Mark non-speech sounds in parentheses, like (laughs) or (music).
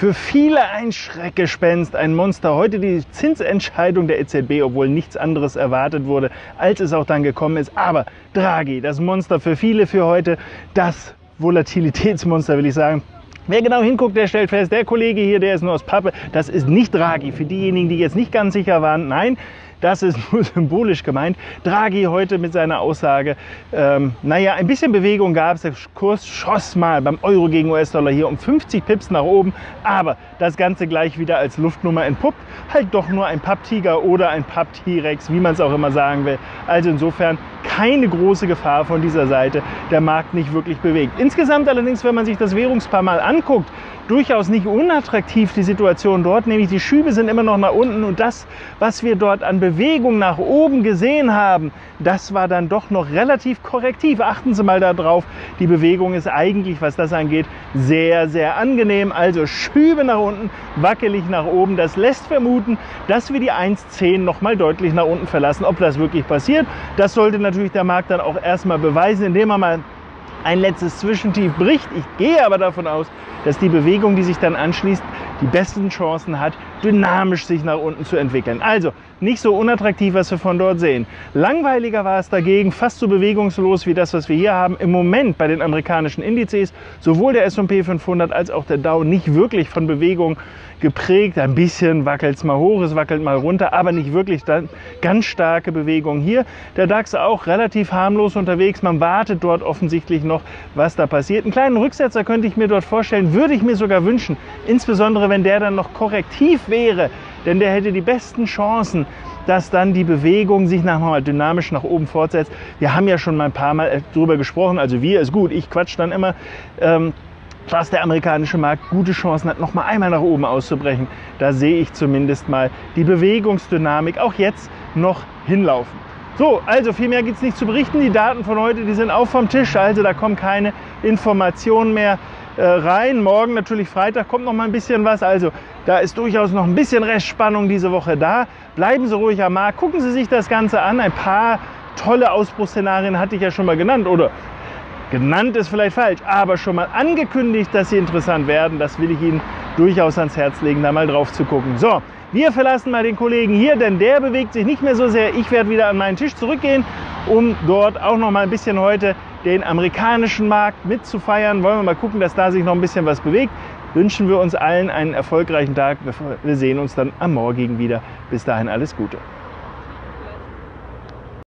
Für viele ein Schreckgespenst, ein Monster. Heute die Zinsentscheidung der EZB, obwohl nichts anderes erwartet wurde, als es auch dann gekommen ist. Aber Draghi, das Monster für viele für heute, das Volatilitätsmonster, will ich sagen. Wer genau hinguckt, der stellt fest, der Kollege hier, der ist nur aus Pappe. Das ist nicht Draghi. Für diejenigen, die jetzt nicht ganz sicher waren, nein, das ist (laughs) nur symbolisch gemeint. Draghi heute mit seiner Aussage, ähm, naja, ein bisschen Bewegung gab es. Der Kurs schoss mal beim Euro gegen US-Dollar hier um 50 Pips nach oben. Aber das Ganze gleich wieder als Luftnummer entpuppt. Halt doch nur ein Papptiger oder ein Papp-T-Rex, wie man es auch immer sagen will. Also insofern keine große Gefahr von dieser Seite. Der Markt nicht wirklich bewegt. Insgesamt allerdings, wenn man sich das Währungspaar mal anguckt, durchaus nicht unattraktiv die Situation dort, nämlich die Schübe sind immer noch nach unten und das, was wir dort an Bewegung nach oben gesehen haben, das war dann doch noch relativ korrektiv. Achten Sie mal darauf, die Bewegung ist eigentlich, was das angeht, sehr, sehr angenehm. Also Schübe nach unten, wackelig nach oben. Das lässt vermuten, dass wir die 1,10 noch mal deutlich nach unten verlassen. Ob das wirklich passiert, das sollte natürlich der Markt dann auch erstmal beweisen, indem er mal ein letztes Zwischentief bricht. Ich gehe aber davon aus, dass die Bewegung, die sich dann anschließt, die besten Chancen hat, dynamisch sich nach unten zu entwickeln. Also nicht so unattraktiv, was wir von dort sehen. Langweiliger war es dagegen, fast so bewegungslos wie das, was wir hier haben. Im Moment bei den amerikanischen Indizes, sowohl der S&P 500 als auch der Dow nicht wirklich von Bewegung geprägt. Ein bisschen wackelt es mal hoch, es wackelt mal runter, aber nicht wirklich ganz starke Bewegung hier. Der DAX auch relativ harmlos unterwegs. Man wartet dort offensichtlich noch, was da passiert. Einen kleinen Rücksetzer könnte ich mir dort vorstellen, würde ich mir sogar wünschen. Insbesondere, wenn der dann noch korrektiv wäre, denn der hätte die besten Chancen, dass dann die Bewegung sich nochmal dynamisch nach oben fortsetzt. Wir haben ja schon mal ein paar Mal darüber gesprochen, also wir ist gut, ich quatsch dann immer. Ähm, dass der amerikanische Markt gute Chancen hat, noch mal einmal nach oben auszubrechen. Da sehe ich zumindest mal die Bewegungsdynamik auch jetzt noch hinlaufen. So, also viel mehr gibt es nicht zu berichten. Die Daten von heute, die sind auch vom Tisch, also da kommen keine Informationen mehr äh, rein. Morgen natürlich Freitag kommt noch mal ein bisschen was. Also da ist durchaus noch ein bisschen Restspannung diese Woche da. Bleiben Sie ruhig am Markt, gucken Sie sich das Ganze an. Ein paar tolle Ausbruchsszenarien hatte ich ja schon mal genannt oder genannt ist vielleicht falsch, aber schon mal angekündigt, dass sie interessant werden. Das will ich Ihnen durchaus ans Herz legen, da mal drauf zu gucken. So, wir verlassen mal den Kollegen hier, denn der bewegt sich nicht mehr so sehr. Ich werde wieder an meinen Tisch zurückgehen, um dort auch noch mal ein bisschen heute den amerikanischen Markt mitzufeiern. Wollen wir mal gucken, dass da sich noch ein bisschen was bewegt. Wünschen wir uns allen einen erfolgreichen Tag. Wir sehen uns dann am Morgen wieder. Bis dahin alles Gute.